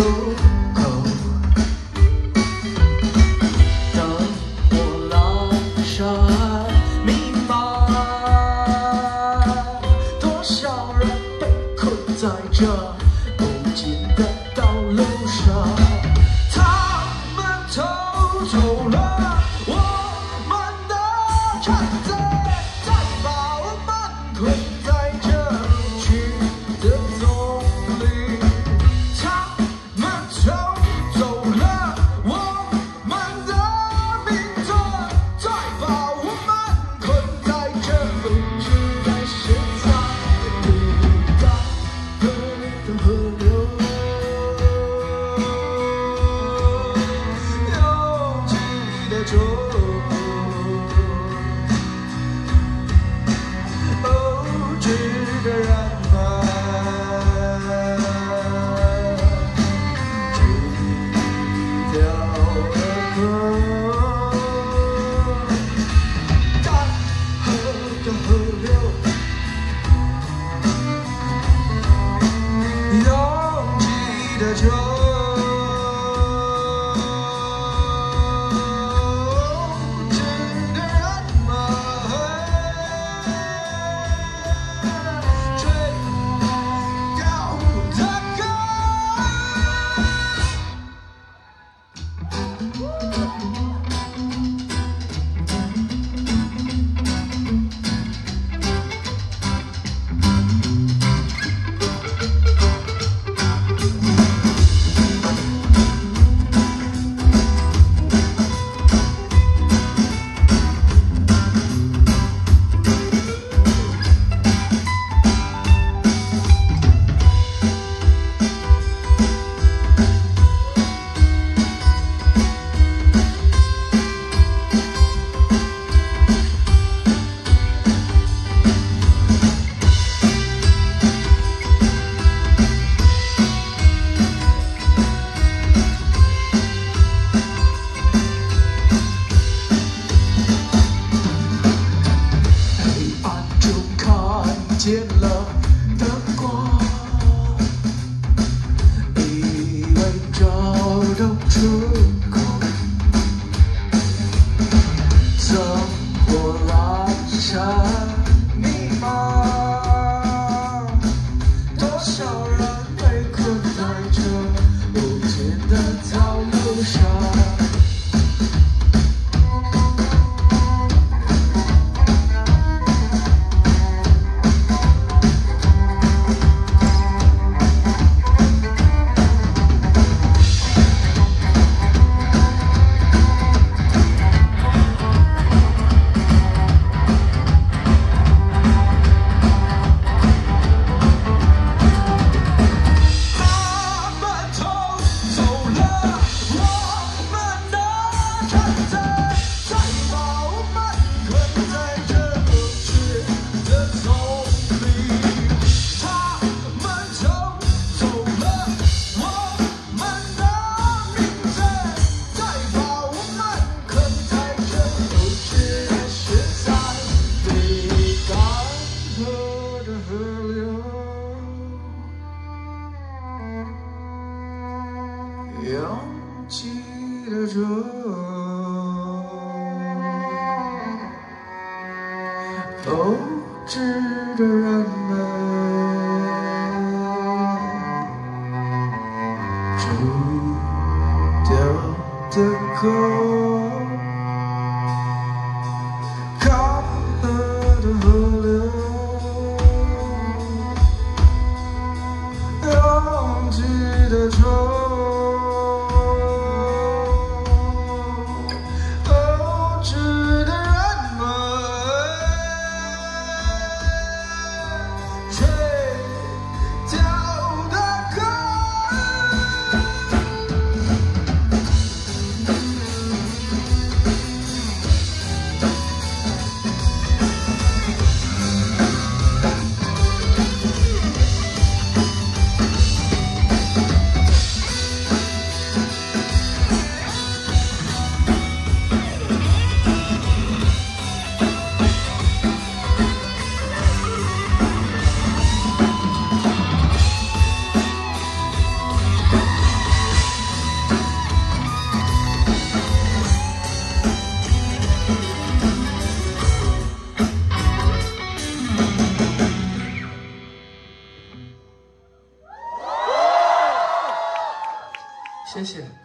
路口灯火阑珊弥漫多少人被困在这 so long. 山记得这。透支的人们，煮掉的狗。谢谢。